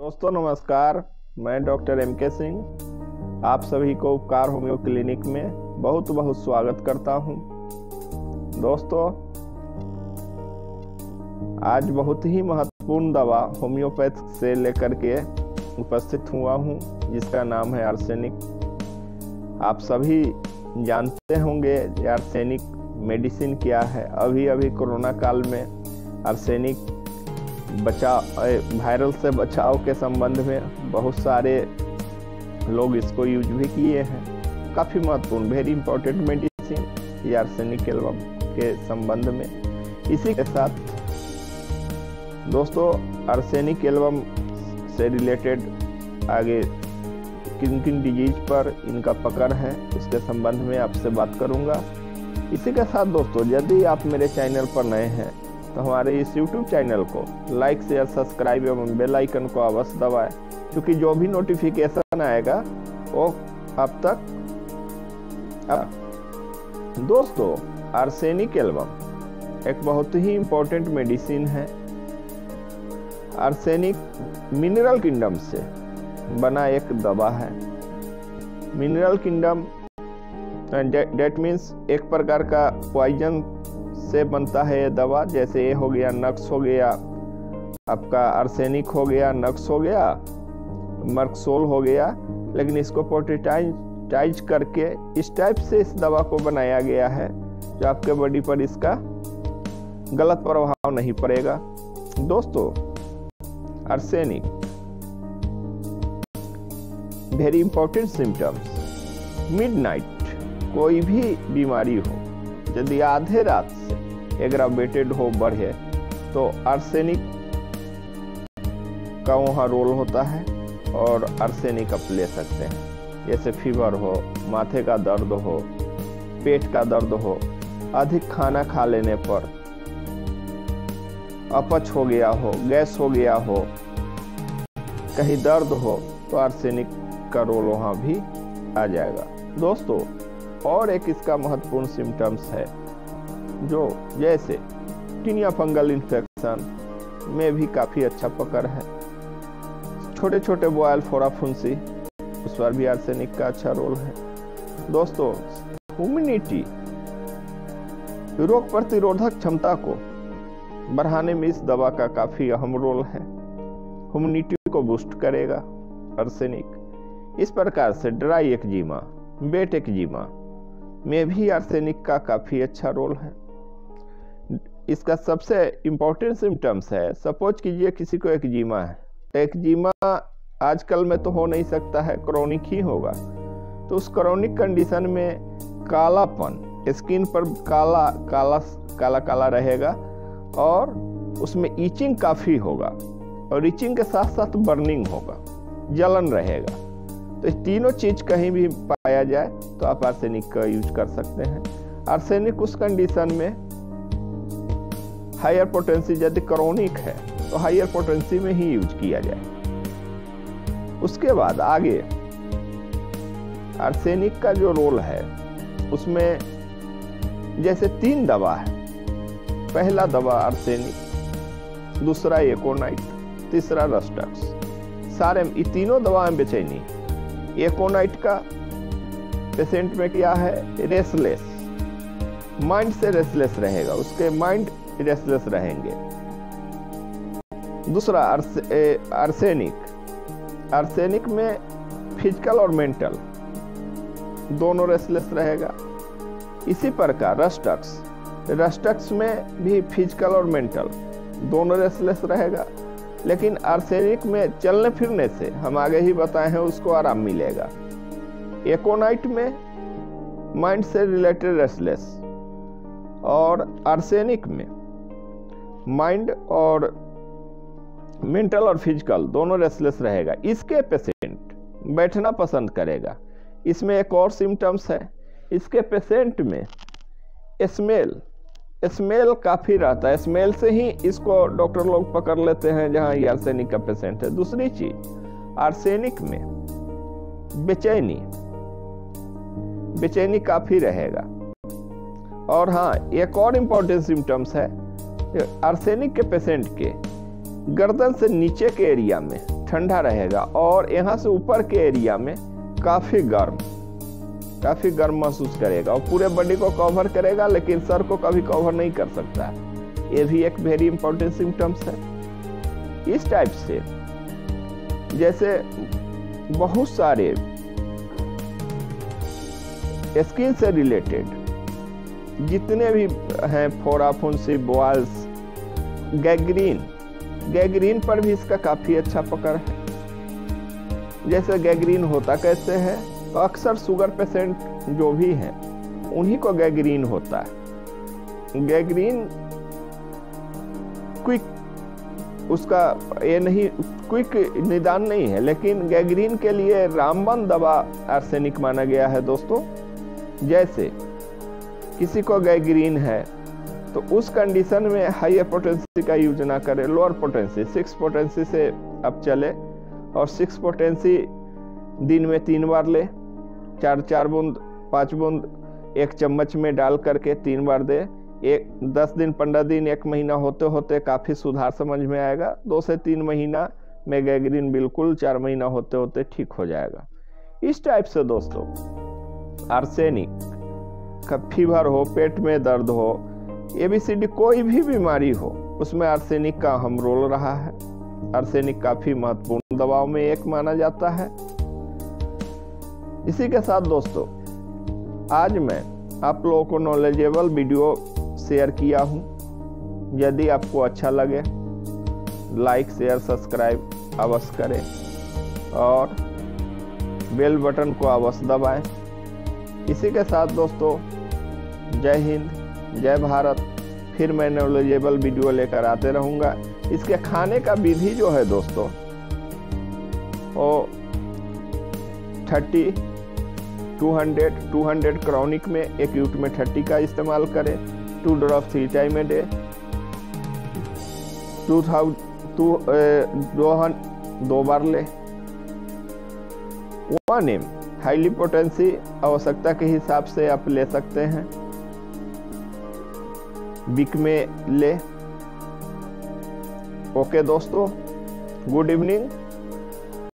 दोस्तों, नमस्कार। मैं डॉक्टर एम के सिंह। आप सभी को उपकार होम्यो क्लिनिक में बहुत बहुत स्वागत करता हूँ। दोस्तों, आज बहुत ही महत्वपूर्ण दवा होम्योपैथ से लेकर के उपस्थित हुआ हूँ, जिसका नाम है आर्सेनिक। आप सभी जानते होंगे आर्सेनिक मेडिसिन क्या है। अभी अभी कोरोना काल में आर्सेनिक बचाव वायरल से बचाव के संबंध में बहुत सारे लोग इसको यूज़ भी किए हैं। काफ़ी महत्वपूर्ण very important medicine arsenic album के संबंध में। इसी के साथ दोस्तों आर्सेनिक एल्बम से रिलेटेड आगे किन किन डिज़ीज़ पर इनका पकड़ है, उसके संबंध में आपसे बात करूँगा। इसी के साथ दोस्तों, यदि आप मेरे चैनल पर नए हैं तो हमारे इस YouTube चैनल को लाइक शेयर सब्सक्राइब एवं बेल आइकन को अवश्य दबाएँ, क्योंकि जो भी नोटिफिकेशन आएगा, वो अब तक, अब दोस्तों आर्सेनिक एल्बम एक बहुत ही इम्पोर्टेंट मेडिसिन है। आर्सेनिक मिनरल किंगडम से बना एक दवा है। मिनरल किंगडम डेट मीन्स एक प्रकार का पॉइजन से बनता है दवा, जैसे ये हो गया, नक्स हो गया, आपका आर्सेनिक हो गया, नक्स हो गया, मर्कसोल हो गया, लेकिन इसको पोटेटाइज करके इस टाइप से इस दवा को बनाया गया है, जो आपके बॉडी पर इसका गलत प्रभाव नहीं पड़ेगा। दोस्तों, arsenic very important symptoms midnight कोई भी बीमारी हो यदि आधे रात से एग्रावेटेड हो बढ़े तो आर्सेनिक का वहाँ रोल होता है और आर्सेनिक आप ले सकते हैं। जैसे फीवर हो, माथे का दर्द हो, पेट का दर्द हो, अधिक खाना खा लेने पर अपच हो गया हो, गैस हो गया हो, कहीं दर्द हो तो आर्सेनिक का रोल वहाँ भी आ जाएगा। दोस्तों, और एक इसका महत्वपूर्ण सिम्टम्स है। जो जैसे टीनिया फंगल इन्फेक्शन में भी काफ़ी अच्छा पकड़ है। छोटे छोटे बॉयल फोरा फुंसी उस पर भी आर्सेनिक का अच्छा रोल है। दोस्तों ह्यूमिनिटी रोग प्रतिरोधक क्षमता को बढ़ाने में इस दवा का काफ़ी अहम रोल है। ह्यूमिनिटी को बूस्ट करेगा आर्सेनिक। इस प्रकार से ड्राई एक्जिमा बेट एक्जिमा में भी आर्सेनिक का काफ़ी अच्छा रोल है। इसका सबसे इम्पोर्टेंट सिम्टम्स है। सपोज़ कीजिए किसी को एक्जिमा है। एक्जिमा आजकल में तो हो नहीं सकता है क्रोनिक ही होगा। तो उस क्रोनिक कंडीशन में कालापन स्किन पर काला काला काला काला रहेगा और उसमें ईचिंग काफ़ी होगा और ईचिंग के साथ साथ बर्निंग होगा, जलन रहेगा। तो तीनों चीज़ कहीं भी पाया जाए तो आप आर्सेनिक का यूज़ कर सकते हैं। आर्सेनिक उस कंडीशन में हायर पोटेंसी यदि क्रोनिक है तो हायर पोटेंसी में ही यूज़ किया जाए। उसके बाद आगे, आर्सेनिक का जो रोल है, उसमें जैसे तीन दवा है। पहला दवा आर्सेनिक, दूसरा एकोनाइट, तीसरा रस्टक्स। सारे ये तीनों दवाएँ बेचैनी एकोनाइट का पेशेंट में क्या है? रेसलेस। माइंड से रेसलेस रहेगा। उसके माइंड रेसलेस रहेंगे। दूसरा आर्सेनिक आर्सेनिक में फ़िज़िकल और मेंटल दोनों रेसलेस रहेगा। इसी प्रकार रस्टक्स रस्टक्स में भी फ़िज़िकल और मेंटल दोनों रेसलेस रहेगा। लेकिन आर्सेनिक में चलने फिरने से, हम आगे ही बताए हैं, उसको आराम मिलेगा। एकोनाइट में माइंड से रिलेटेड रेसलेस और आर्सेनिक में माइंड और मेंटल और फ़िज़िकल दोनों रेस्टलेस रहेगा। इसके पेशेंट बैठना पसंद करेगा। इसमें एक और सिम्टम्स है। इसके पेशेंट में स्मेल स्मेल काफ़ी रहता है। स्मेल से ही इसको डॉक्टर लोग पकड़ लेते हैं, जहाँ ये आर्सेनिक का पेशेंट है। दूसरी चीज़ आर्सेनिक में बेचैनी बेचैनी काफ़ी रहेगा। और हाँ एक और इम्पोर्टेंट सिम्टम्स है। आर्सेनिक के पेशेंट के गर्दन से नीचे के एरिया में ठंडा रहेगा और यहाँ से ऊपर के एरिया में काफ़ी गर्म काफ़ी गर्म महसूस करेगा और पूरे बॉडी को कवर करेगा, लेकिन सर को कभी कवर नहीं कर सकता। ये भी एक वेरी इंपॉर्टेंट सिम्टम्स है। इस टाइप से जैसे बहुत सारे स्किन से रिलेटेड जितने भी हैं फोराफुंसी बॉल्स गैग्रीन गैग्रीन पर भी इसका काफ़ी अच्छा पकड़ है। जैसे गैग्रीन होता कैसे है तो अक्सर शुगर पेशेंट जो भी हैं, उन्हीं को गैग्रीन होता है। गैग्रीन क्विक, उसका ये नहीं, क्विक निदान नहीं है, लेकिन गैग्रीन के लिए रामबन दवा आर्सेनिक माना गया है दोस्तों। जैसे किसी को गैग्रीन है तो उस कंडीशन में हाई पोटेंसी का यूज़ ना करें लोअर पोटेंसी सिक्स पोटेंसी से अब चले और सिक्स पोटेंसी दिन में तीन बार ले, चार चार बूंद, पाँच बूंद, एक चम्मच में डाल करके तीन बार दे, एक, दस दिन, पंद्रह दिन, एक महीना होते होते काफ़ी सुधार समझ में आएगा, दो से तीन महीना में गैग्रीन बिल्कुल चार महीना होते होते ठीक हो जाएगा। इस टाइप से दोस्तों, आर्सेनिक। फीवर हो, पेट में दर्द हो एबीसीडी कोई भी बीमारी हो, उसमें आर्सेनिक का अहम रोल रहा है। आर्सेनिक काफ़ी महत्वपूर्ण दवाओं में एक माना जाता है। इसी के साथ दोस्तों, आज मैं आप लोगों को नॉलेजेबल वीडियो शेयर किया हूँ। यदि आपको अच्छा लगे लाइक शेयर सब्सक्राइब अवश्य करें और बेल बटन को अवश्य दबाएँ। इसी के साथ दोस्तों, जय हिंद, जय भारत। फिर मैं नॉलेजेबल वीडियो लेकर आते रहूँगा। इसके खाने का विधि जो है दोस्तों, वो thirty, two hundred two hundred chronic में एक यूट में थर्टी का इस्तेमाल करें। Two drop three time a day two thousand two दो दो बार ले। वन एम हाईली पोटेंसी आवश्यकता के हिसाब से आप ले सकते हैं। बिक में ले। ओके दोस्तों, गुड इवनिंग।